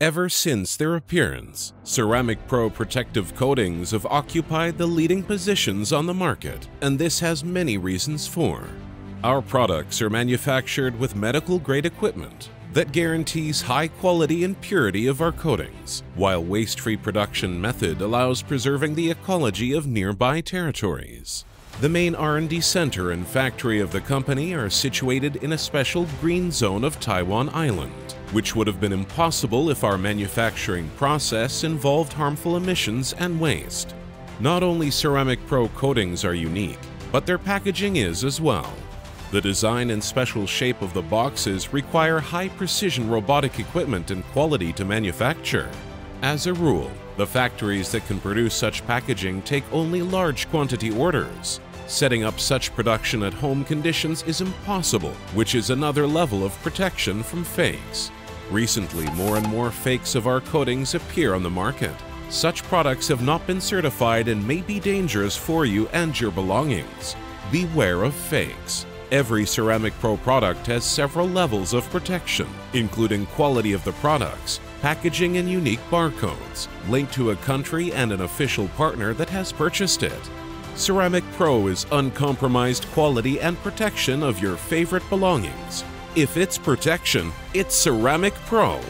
Ever since their appearance, Ceramic Pro protective coatings have occupied the leading positions on the market, and this has many reasons for. Our products are manufactured with medical-grade equipment that guarantees high quality and purity of our coatings, while waste-free production method allows preserving the ecology of nearby territories. The main R&D center and factory of the company are situated in a special green zone of Taiwan Island, which would have been impossible if our manufacturing process involved harmful emissions and waste. Not only Ceramic Pro coatings are unique, but their packaging is as well. The design and special shape of the boxes require high-precision robotic equipment and quality to manufacture. As a rule, the factories that can produce such packaging take only large quantity orders, Setting up such production at home conditions is impossible, which is another level of protection from fakes. Recently, more and more fakes of our coatings appear on the market. Such products have not been certified and may be dangerous for you and your belongings. Beware of fakes. Every Ceramic Pro product has several levels of protection, including quality of the products, packaging and unique barcodes, linked to a country and an official partner that has purchased it. Ceramic Pro is uncompromised quality and protection of your favorite belongings. If it's protection, it's Ceramic Pro.